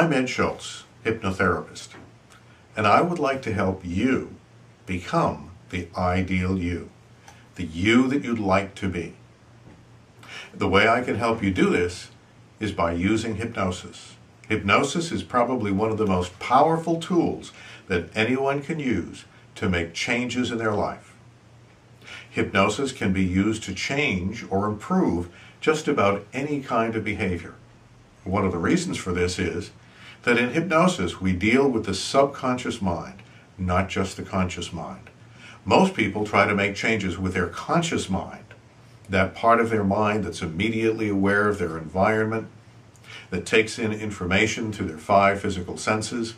I'm Edd Schultz, hypnotherapist, and I would like to help you become the ideal you, the you that you'd like to be. The way I can help you do this is by using hypnosis. Hypnosis is probably one of the most powerful tools that anyone can use to make changes in their life. Hypnosis can be used to change or improve just about any kind of behavior. One of the reasons for this is that in hypnosis we deal with the subconscious mind, not just the conscious mind. Most people try to make changes with their conscious mind, that part of their mind that's immediately aware of their environment, that takes in information through their five physical senses.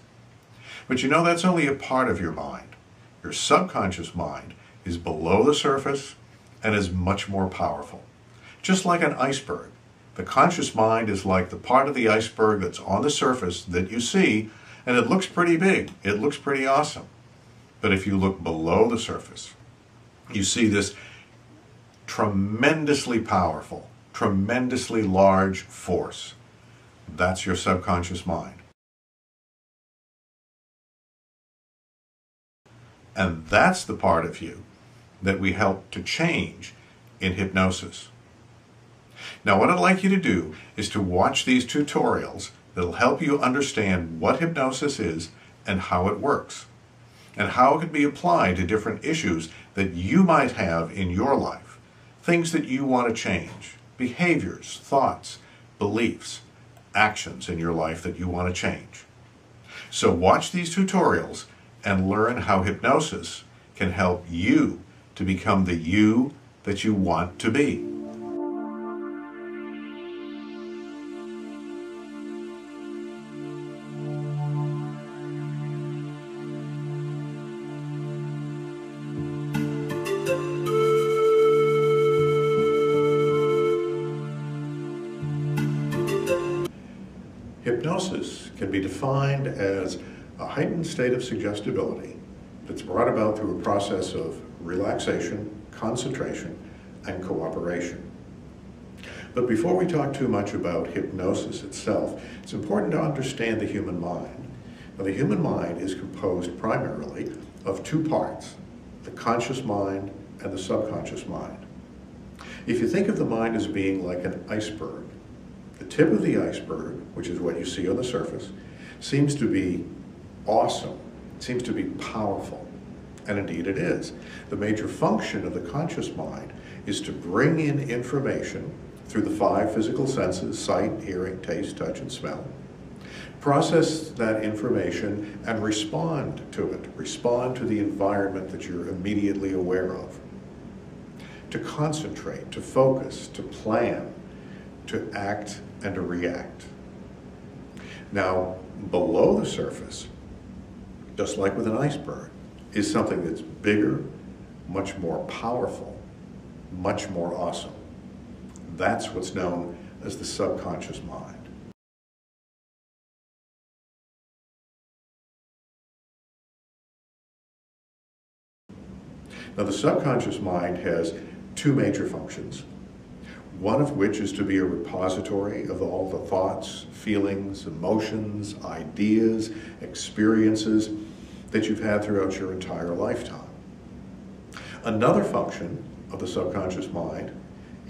But you know, that's only a part of your mind. Your subconscious mind is below the surface and is much more powerful. Just like an iceberg, the conscious mind is like the part of the iceberg that's on the surface that you see, and it looks pretty big, it looks pretty awesome. But if you look below the surface, you see this tremendously powerful, tremendously large force. That's your subconscious mind. And that's the part of you that we help to change in hypnosis. Now, what I'd like you to do is to watch these tutorials that'll help you understand what hypnosis is and how it works, and how it can be applied to different issues that you might have in your life, things that you want to change, behaviors, thoughts, beliefs, actions in your life that you want to change. So watch these tutorials and learn how hypnosis can help you to become the you that you want to be. Defined as a heightened state of suggestibility that's brought about through a process of relaxation, concentration, and cooperation. But before we talk too much about hypnosis itself, it's important to understand the human mind. Now, the human mind is composed primarily of two parts, the conscious mind and the subconscious mind. If you think of the mind as being like an iceberg, the tip of the iceberg, which is what you see on the surface, seems to be awesome, seems to be powerful. And indeed it is. The major function of the conscious mind is to bring in information through the five physical senses sight, hearing, taste, touch, and smell. Process that information and respond to it. Respond to the environment that you're immediately aware of. To concentrate, to focus, to plan, to act, and to react. Now, below the surface, just like with an iceberg, is something that's bigger, much more powerful, much more awesome. That's what's known as the subconscious mind. Now, the subconscious mind has two major functions one of which is to be a repository of all the thoughts, feelings, emotions, ideas, experiences that you've had throughout your entire lifetime. Another function of the subconscious mind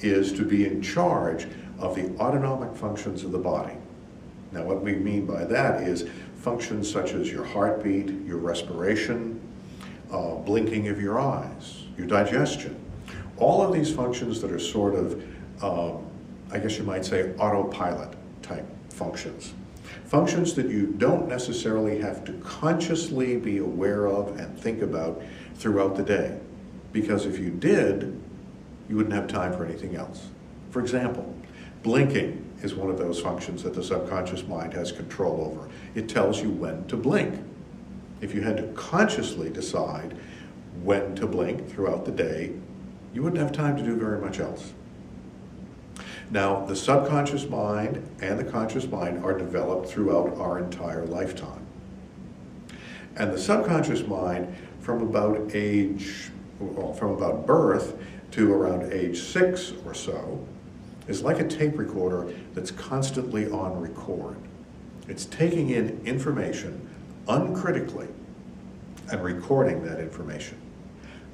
is to be in charge of the autonomic functions of the body. Now, what we mean by that is functions such as your heartbeat, your respiration, uh, blinking of your eyes, your digestion. All of these functions that are sort of, um, I guess you might say, autopilot type functions. Functions that you don't necessarily have to consciously be aware of and think about throughout the day. Because if you did, you wouldn't have time for anything else. For example, blinking is one of those functions that the subconscious mind has control over. It tells you when to blink. If you had to consciously decide when to blink throughout the day, you wouldn't have time to do very much else. Now, the subconscious mind and the conscious mind are developed throughout our entire lifetime. And the subconscious mind, from about age, well, from about birth to around age six or so, is like a tape recorder that's constantly on record. It's taking in information uncritically and recording that information.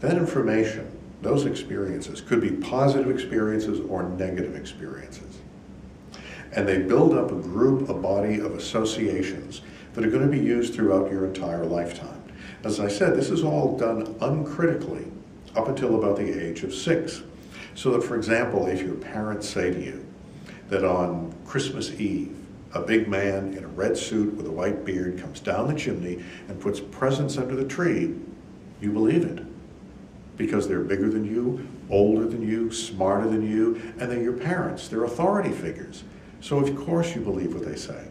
That information, those experiences, could be positive experiences or negative experiences. And they build up a group, a body of associations that are going to be used throughout your entire lifetime. As I said, this is all done uncritically up until about the age of six. So that, for example, if your parents say to you that on Christmas Eve, a big man in a red suit with a white beard comes down the chimney and puts presents under the tree, you believe it. Because they're bigger than you, older than you, smarter than you, and they're your parents. They're authority figures. So of course you believe what they say.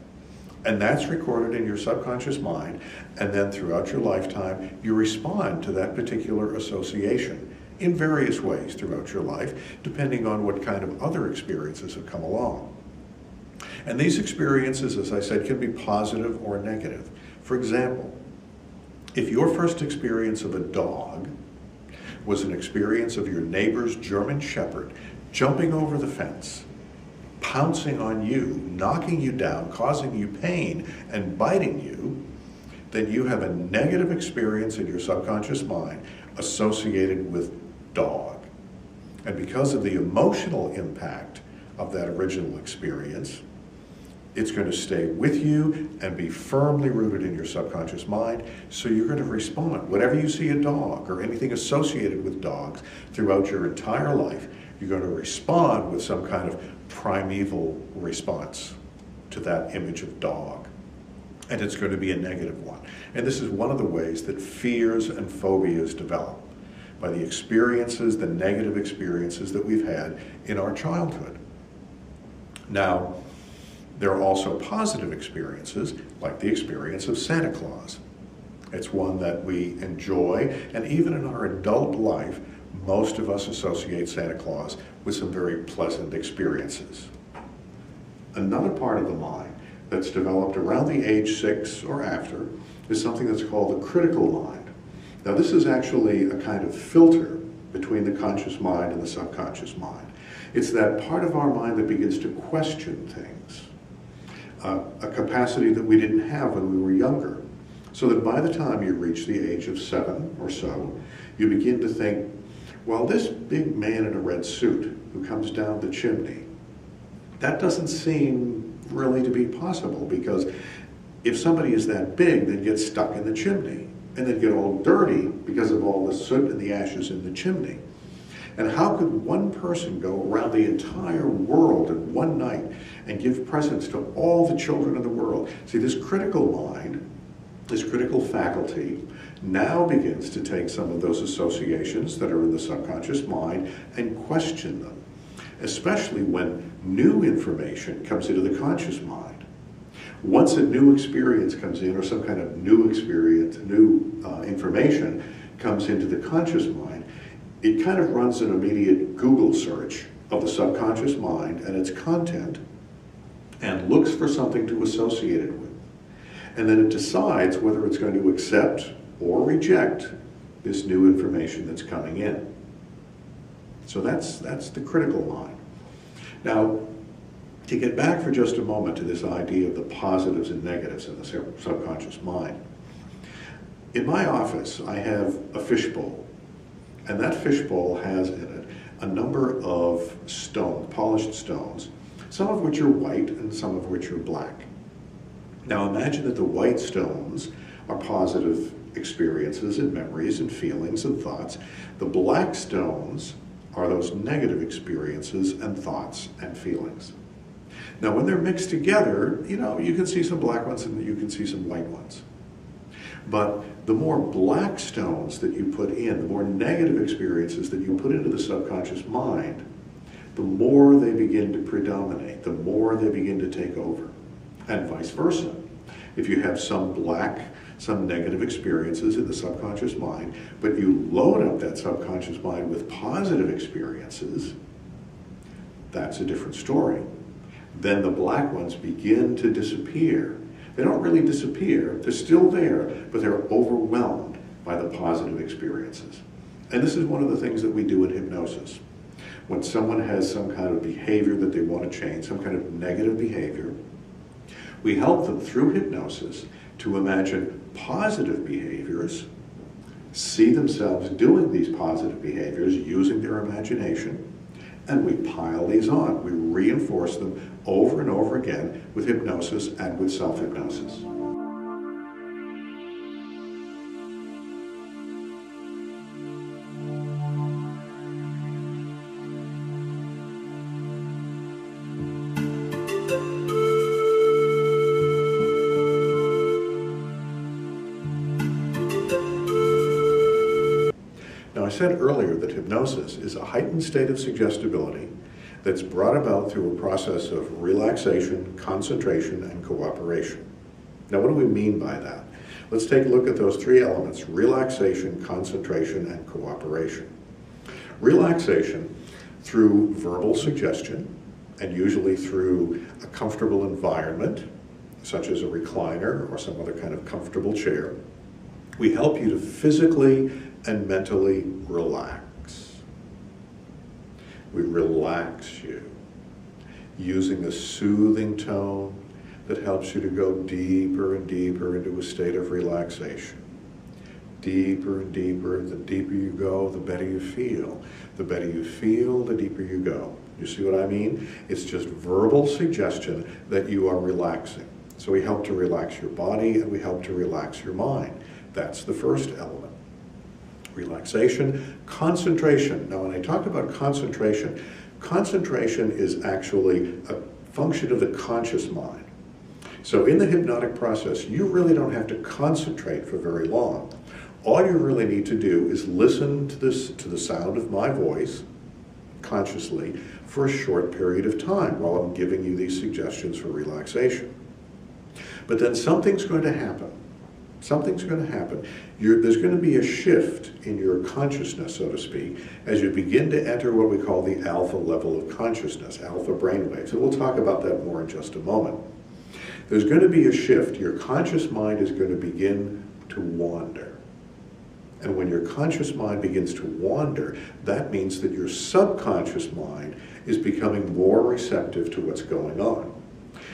And that's recorded in your subconscious mind, and then throughout your lifetime, you respond to that particular association in various ways throughout your life, depending on what kind of other experiences have come along. And these experiences, as I said, can be positive or negative. For example, if your first experience of a dog was an experience of your neighbor's German Shepherd jumping over the fence, pouncing on you, knocking you down, causing you pain, and biting you, then you have a negative experience in your subconscious mind associated with dog. And because of the emotional impact of that original experience, it's going to stay with you and be firmly rooted in your subconscious mind. So you're going to respond. Whenever you see a dog or anything associated with dogs throughout your entire life, you're going to respond with some kind of primeval response to that image of dog. And it's going to be a negative one. And this is one of the ways that fears and phobias develop by the experiences, the negative experiences that we've had in our childhood. Now, there are also positive experiences, like the experience of Santa Claus. It's one that we enjoy, and even in our adult life, most of us associate Santa Claus with some very pleasant experiences. Another part of the mind that's developed around the age six or after is something that's called the critical mind. Now, this is actually a kind of filter between the conscious mind and the subconscious mind. It's that part of our mind that begins to question things uh, a capacity that we didn't have when we were younger. So that by the time you reach the age of seven or so, you begin to think, well, this big man in a red suit who comes down the chimney, that doesn't seem really to be possible because if somebody is that big, they'd get stuck in the chimney and they'd get all dirty because of all the soot and the ashes in the chimney. And how could one person go around the entire world in one night and give presents to all the children of the world? See, this critical mind, this critical faculty, now begins to take some of those associations that are in the subconscious mind and question them, especially when new information comes into the conscious mind. Once a new experience comes in, or some kind of new experience, new uh, information comes into the conscious mind, it kind of runs an immediate Google search of the subconscious mind and its content and looks for something to associate it with. And then it decides whether it's going to accept or reject this new information that's coming in. So that's, that's the critical line. Now, to get back for just a moment to this idea of the positives and negatives in the subconscious mind, in my office I have a fishbowl and that fishbowl has in it a number of stone, polished stones, some of which are white and some of which are black. Now imagine that the white stones are positive experiences and memories and feelings and thoughts. The black stones are those negative experiences and thoughts and feelings. Now when they're mixed together, you know, you can see some black ones and you can see some white ones. But the more black stones that you put in, the more negative experiences that you put into the subconscious mind, the more they begin to predominate, the more they begin to take over, and vice versa. If you have some black, some negative experiences in the subconscious mind, but you load up that subconscious mind with positive experiences, that's a different story. Then the black ones begin to disappear they don't really disappear. They're still there, but they're overwhelmed by the positive experiences. And this is one of the things that we do in hypnosis. When someone has some kind of behavior that they want to change, some kind of negative behavior, We help them through hypnosis to imagine positive behaviors, see themselves doing these positive behaviors using their imagination, and we pile these on. We reinforce them over and over again with hypnosis and with self-hypnosis. Is a heightened state of suggestibility that's brought about through a process of relaxation, concentration, and cooperation. Now, what do we mean by that? Let's take a look at those three elements, relaxation, concentration, and cooperation. Relaxation through verbal suggestion, and usually through a comfortable environment, such as a recliner or some other kind of comfortable chair. We help you to physically and mentally relax. We relax you using a soothing tone that helps you to go deeper and deeper into a state of relaxation. Deeper and deeper, the deeper you go, the better you feel. The better you feel, the deeper you go. You see what I mean? It's just verbal suggestion that you are relaxing. So we help to relax your body and we help to relax your mind. That's the first element relaxation, concentration. Now, when I talk about concentration, concentration is actually a function of the conscious mind. So in the hypnotic process, you really don't have to concentrate for very long. All you really need to do is listen to, this, to the sound of my voice consciously for a short period of time while I'm giving you these suggestions for relaxation. But then something's going to happen Something's going to happen. You're, there's going to be a shift in your consciousness, so to speak, as you begin to enter what we call the alpha level of consciousness, alpha brainwaves. And we'll talk about that more in just a moment. There's going to be a shift. Your conscious mind is going to begin to wander. And when your conscious mind begins to wander, that means that your subconscious mind is becoming more receptive to what's going on.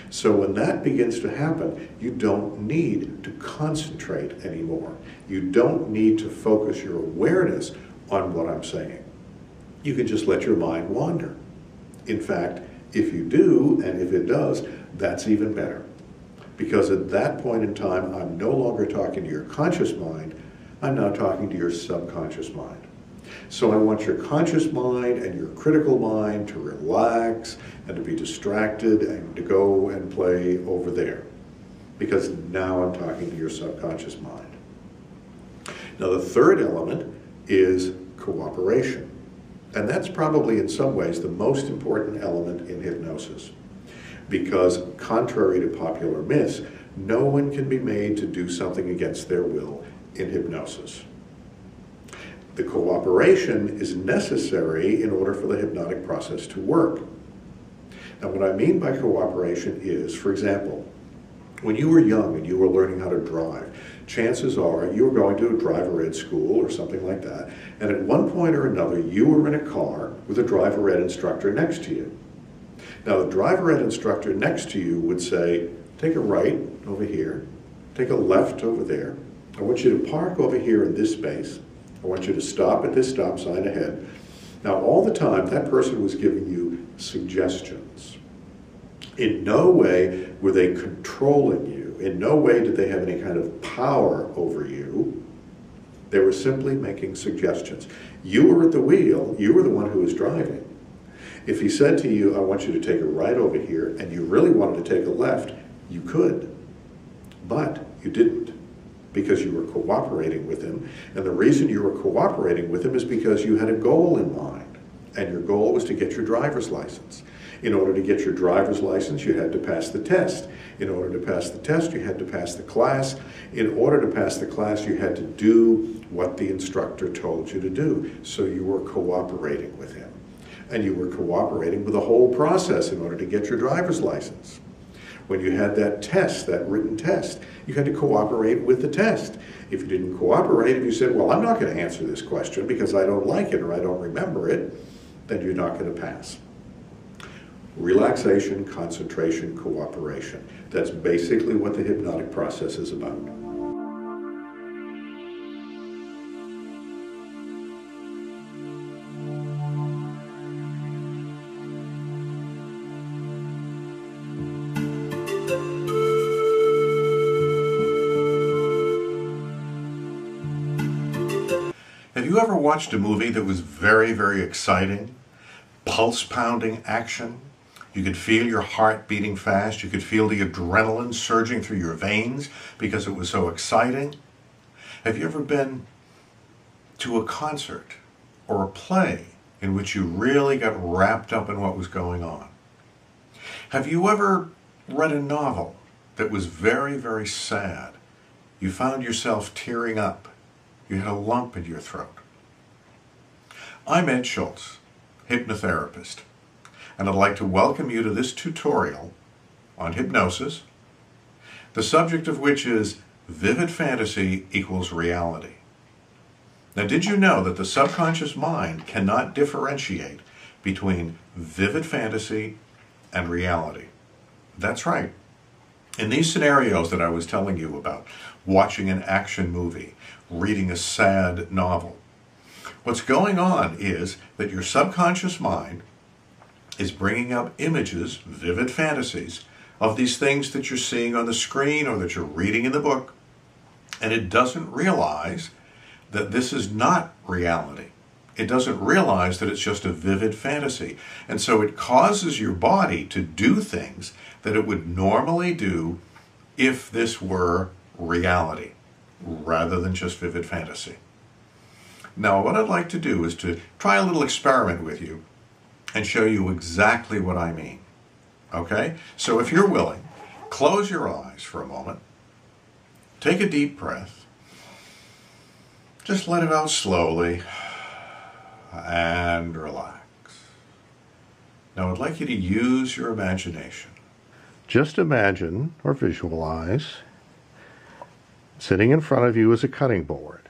So when that begins to happen, you don't need to concentrate anymore. You don't need to focus your awareness on what I'm saying. You can just let your mind wander. In fact, if you do, and if it does, that's even better. Because at that point in time, I'm no longer talking to your conscious mind, I'm now talking to your subconscious mind. So I want your conscious mind and your critical mind to relax and to be distracted and to go and play over there. Because now I'm talking to your subconscious mind. Now the third element is cooperation. And that's probably in some ways the most important element in hypnosis. Because contrary to popular myths, no one can be made to do something against their will in hypnosis the cooperation is necessary in order for the hypnotic process to work. Now what I mean by cooperation is, for example, when you were young and you were learning how to drive, chances are you were going to a driver ed school or something like that, and at one point or another you were in a car with a driver ed instructor next to you. Now the driver ed instructor next to you would say, take a right over here, take a left over there, I want you to park over here in this space, I want you to stop at this stop sign ahead. Now, all the time, that person was giving you suggestions. In no way were they controlling you. In no way did they have any kind of power over you. They were simply making suggestions. You were at the wheel. You were the one who was driving. If he said to you, I want you to take a right over here, and you really wanted to take a left, you could. But you didn't because you were cooperating with him. And the reason you were cooperating with him is because you had a goal in mind. And your goal was to get your driver's license. In order to get your driver's license, you had to pass the test. In order to pass the test, you had to pass the class. In order to pass the class, you had to do what the instructor told you to do. So you were cooperating with him. And you were cooperating with the whole process in order to get your driver's license. When you had that test, that written test, you had to cooperate with the test. If you didn't cooperate, if you said, well, I'm not going to answer this question because I don't like it or I don't remember it, then you're not going to pass. Relaxation, concentration, cooperation. That's basically what the hypnotic process is about. Watched a movie that was very, very exciting? Pulse pounding action? You could feel your heart beating fast. You could feel the adrenaline surging through your veins because it was so exciting. Have you ever been to a concert or a play in which you really got wrapped up in what was going on? Have you ever read a novel that was very, very sad? You found yourself tearing up you had a lump in your throat. I'm Edd Schultz, hypnotherapist, and I'd like to welcome you to this tutorial on hypnosis, the subject of which is vivid fantasy equals reality. Now, did you know that the subconscious mind cannot differentiate between vivid fantasy and reality? That's right. In these scenarios that I was telling you about, watching an action movie, reading a sad novel. What's going on is that your subconscious mind is bringing up images, vivid fantasies, of these things that you're seeing on the screen or that you're reading in the book, and it doesn't realize that this is not reality. It doesn't realize that it's just a vivid fantasy. And so it causes your body to do things that it would normally do if this were reality rather than just vivid fantasy. Now, what I'd like to do is to try a little experiment with you and show you exactly what I mean. Okay? So if you're willing, close your eyes for a moment, take a deep breath, just let it out slowly, and relax. Now, I'd like you to use your imagination. Just imagine or visualize Sitting in front of you is a cutting board.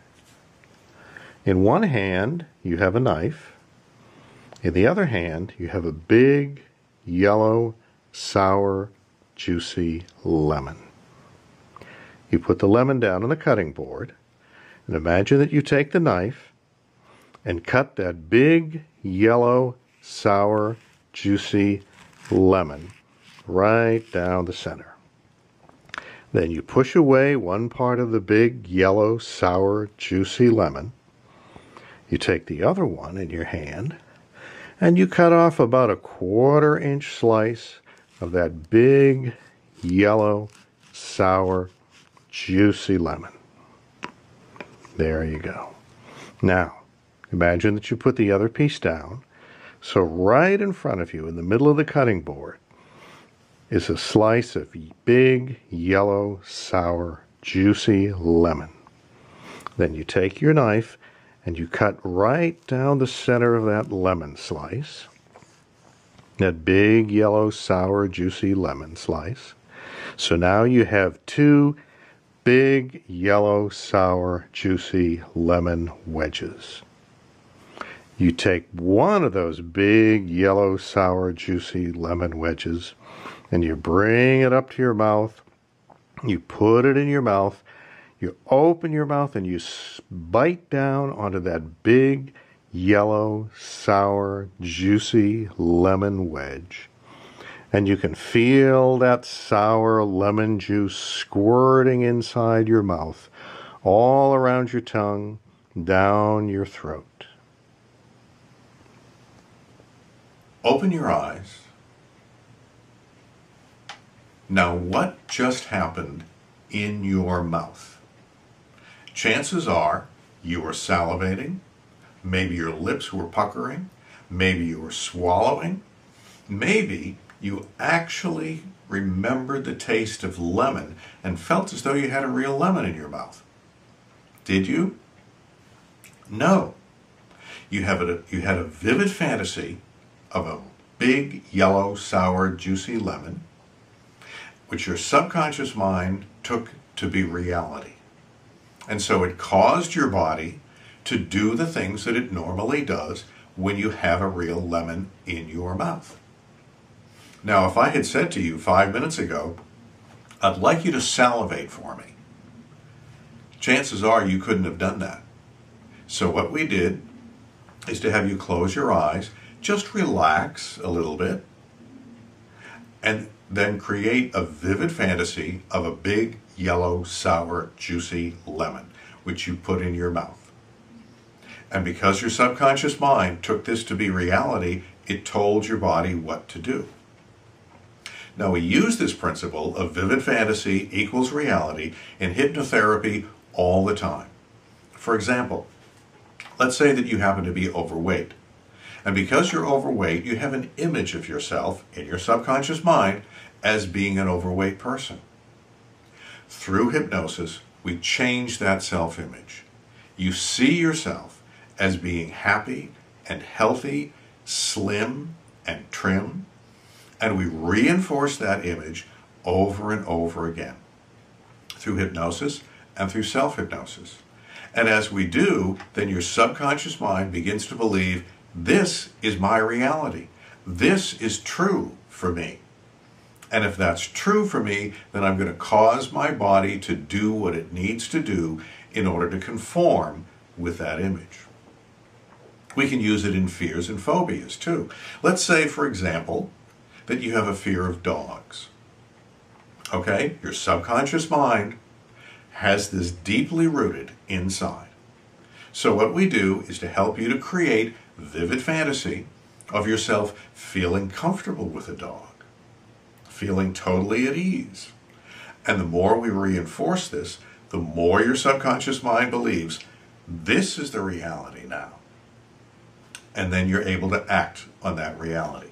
In one hand, you have a knife. In the other hand, you have a big, yellow, sour, juicy lemon. You put the lemon down on the cutting board, and imagine that you take the knife and cut that big, yellow, sour, juicy lemon right down the center. Then you push away one part of the big, yellow, sour, juicy lemon. You take the other one in your hand and you cut off about a quarter inch slice of that big, yellow, sour, juicy lemon. There you go. Now, imagine that you put the other piece down. So, right in front of you, in the middle of the cutting board, is a slice of big, yellow, sour, juicy lemon. Then you take your knife and you cut right down the center of that lemon slice. That big, yellow, sour, juicy lemon slice. So now you have two big, yellow, sour, juicy lemon wedges. You take one of those big, yellow, sour, juicy lemon wedges and you bring it up to your mouth. You put it in your mouth. You open your mouth and you bite down onto that big, yellow, sour, juicy lemon wedge. And you can feel that sour lemon juice squirting inside your mouth, all around your tongue, down your throat. Open your eyes now, what just happened in your mouth? Chances are you were salivating, maybe your lips were puckering, maybe you were swallowing, maybe you actually remembered the taste of lemon and felt as though you had a real lemon in your mouth. Did you? No. You, have a, you had a vivid fantasy of a big, yellow, sour, juicy lemon which your subconscious mind took to be reality. And so it caused your body to do the things that it normally does when you have a real lemon in your mouth. Now, if I had said to you five minutes ago, I'd like you to salivate for me, chances are you couldn't have done that. So, what we did is to have you close your eyes, just relax a little bit, and then create a vivid fantasy of a big, yellow, sour, juicy lemon, which you put in your mouth. And because your subconscious mind took this to be reality, it told your body what to do. Now, we use this principle of vivid fantasy equals reality in hypnotherapy all the time. For example, let's say that you happen to be overweight. And because you're overweight, you have an image of yourself in your subconscious mind as being an overweight person. Through hypnosis, we change that self image. You see yourself as being happy and healthy, slim and trim, and we reinforce that image over and over again through hypnosis and through self hypnosis. And as we do, then your subconscious mind begins to believe this is my reality. This is true for me. And if that's true for me, then I'm going to cause my body to do what it needs to do in order to conform with that image. We can use it in fears and phobias too. Let's say, for example, that you have a fear of dogs. Okay? Your subconscious mind has this deeply rooted inside. So, what we do is to help you to create vivid fantasy of yourself feeling comfortable with a dog, feeling totally at ease. And the more we reinforce this, the more your subconscious mind believes this is the reality now. And then you're able to act on that reality.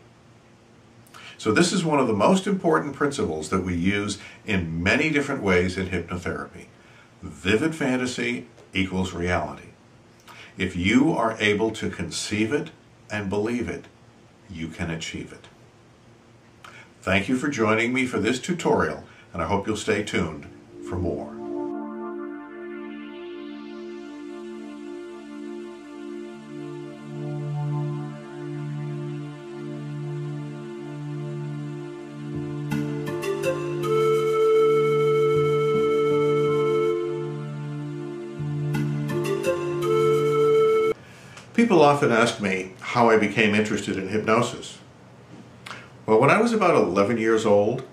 So, this is one of the most important principles that we use in many different ways in hypnotherapy. Vivid fantasy equals reality. If you are able to conceive it and believe it, you can achieve it. Thank you for joining me for this tutorial, and I hope you'll stay tuned for more. People often ask me how I became interested in hypnosis. Well, when I was about 11 years old,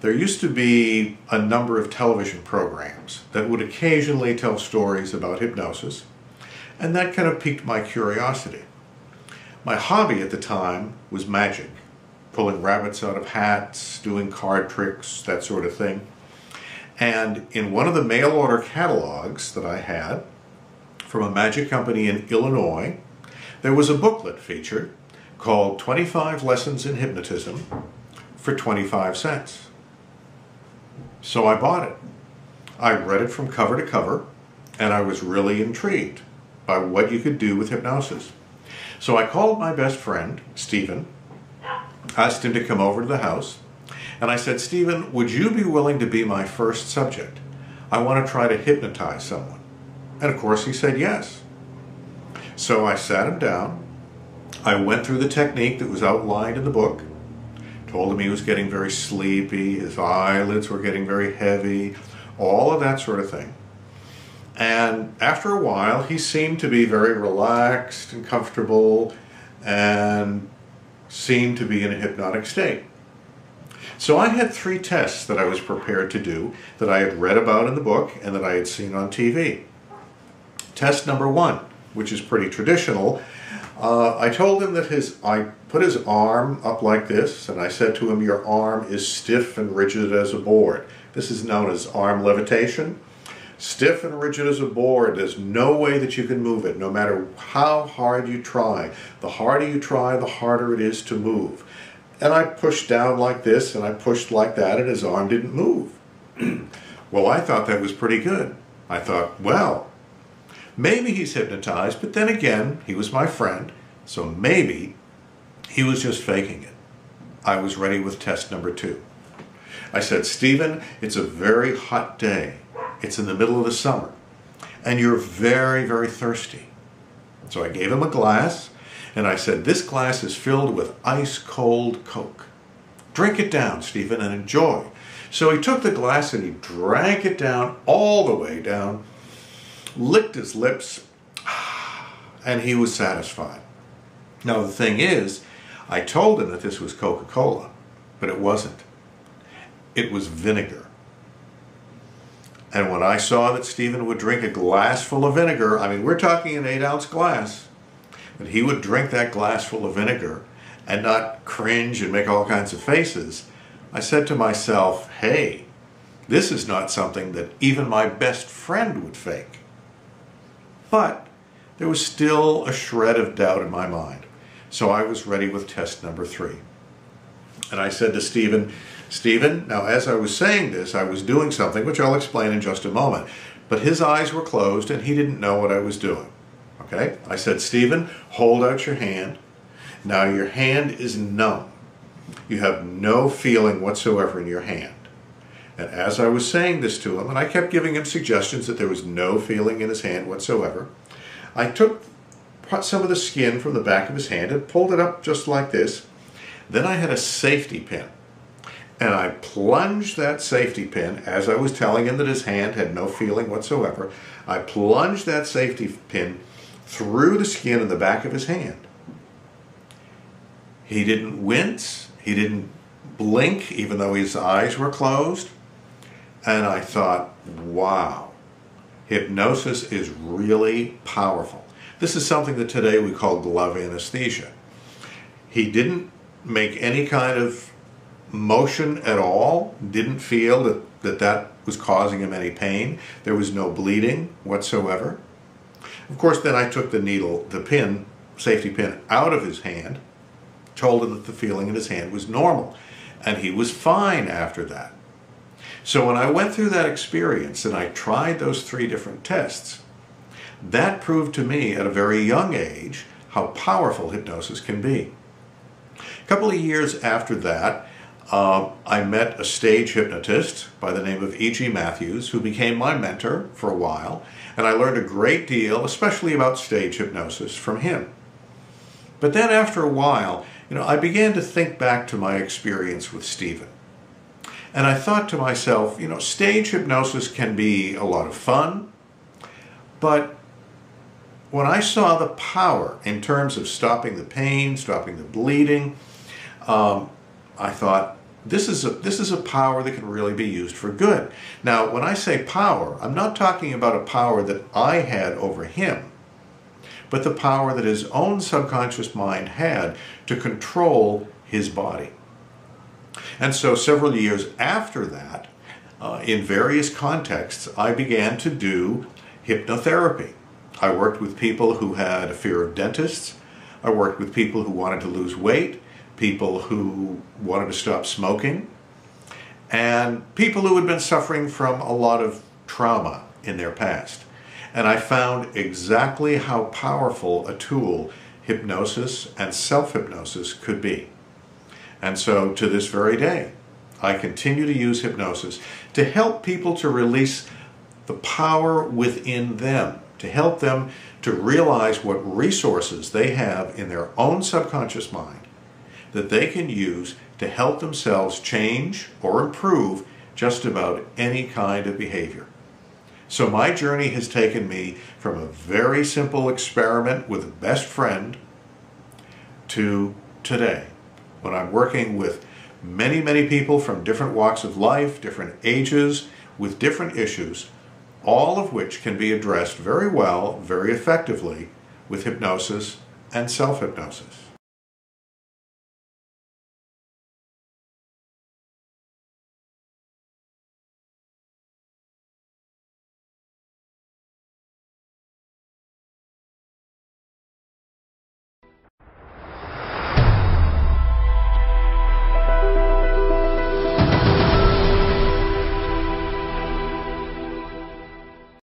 there used to be a number of television programs that would occasionally tell stories about hypnosis, and that kind of piqued my curiosity. My hobby at the time was magic, pulling rabbits out of hats, doing card tricks, that sort of thing. And in one of the mail order catalogs that I had, from a magic company in Illinois, there was a booklet featured called 25 Lessons in Hypnotism for 25 cents. So I bought it. I read it from cover to cover, and I was really intrigued by what you could do with hypnosis. So I called my best friend, Stephen, asked him to come over to the house, and I said, Stephen, would you be willing to be my first subject? I want to try to hypnotize someone. And of course, he said yes. So I sat him down. I went through the technique that was outlined in the book, told him he was getting very sleepy, his eyelids were getting very heavy, all of that sort of thing. And after a while, he seemed to be very relaxed and comfortable and seemed to be in a hypnotic state. So I had three tests that I was prepared to do that I had read about in the book and that I had seen on TV. Test number one, which is pretty traditional, uh, I told him that his, I put his arm up like this, and I said to him, your arm is stiff and rigid as a board. This is known as arm levitation. Stiff and rigid as a board, there's no way that you can move it, no matter how hard you try. The harder you try, the harder it is to move. And I pushed down like this, and I pushed like that, and his arm didn't move. well, I thought that was pretty good. I thought, well, Maybe he's hypnotized, but then again, he was my friend, so maybe he was just faking it. I was ready with test number two. I said, Stephen, it's a very hot day. It's in the middle of the summer, and you're very, very thirsty. So I gave him a glass, and I said, This glass is filled with ice cold Coke. Drink it down, Stephen, and enjoy. So he took the glass and he drank it down all the way down, licked his lips, and he was satisfied. Now, the thing is, I told him that this was Coca Cola, but it wasn't. It was vinegar. And when I saw that Stephen would drink a glass full of vinegar, I mean, we're talking an eight ounce glass, but he would drink that glass full of vinegar and not cringe and make all kinds of faces, I said to myself, hey, this is not something that even my best friend would fake. But there was still a shred of doubt in my mind. So I was ready with test number three. And I said to Stephen, Stephen, now as I was saying this, I was doing something, which I'll explain in just a moment. But his eyes were closed and he didn't know what I was doing. Okay? I said, Stephen, hold out your hand. Now your hand is numb. You have no feeling whatsoever in your hand. And as I was saying this to him, and I kept giving him suggestions that there was no feeling in his hand whatsoever, I took some of the skin from the back of his hand and pulled it up just like this. Then I had a safety pin. And I plunged that safety pin, as I was telling him that his hand had no feeling whatsoever, I plunged that safety pin through the skin in the back of his hand. He didn't wince, he didn't blink, even though his eyes were closed. And I thought, wow, hypnosis is really powerful. This is something that today we call glove anesthesia. He didn't make any kind of motion at all, didn't feel that that, that was causing him any pain. There was no bleeding whatsoever. Of course, then I took the needle, the pin, safety pin, out of his hand, told him that the feeling in his hand was normal, and he was fine after that. So when I went through that experience and I tried those three different tests, that proved to me at a very young age how powerful hypnosis can be. A couple of years after that, uh, I met a stage hypnotist by the name of E.G. Matthews, who became my mentor for a while, and I learned a great deal, especially about stage hypnosis, from him. But then after a while, you know, I began to think back to my experience with Stephen. And I thought to myself, you know, stage hypnosis can be a lot of fun, but when I saw the power in terms of stopping the pain, stopping the bleeding, um, I thought, this is, a, this is a power that can really be used for good. Now, when I say power, I'm not talking about a power that I had over him, but the power that his own subconscious mind had to control his body. And so several years after that, uh, in various contexts, I began to do hypnotherapy. I worked with people who had a fear of dentists. I worked with people who wanted to lose weight people who wanted to stop smoking, and people who had been suffering from a lot of trauma in their past. And I found exactly how powerful a tool hypnosis and self-hypnosis could be. And so to this very day, I continue to use hypnosis to help people to release the power within them, to help them to realize what resources they have in their own subconscious mind that they can use to help themselves change or improve just about any kind of behavior. So my journey has taken me from a very simple experiment with a best friend to today, when I'm working with many, many people from different walks of life, different ages, with different issues, all of which can be addressed very well, very effectively with hypnosis and self-hypnosis.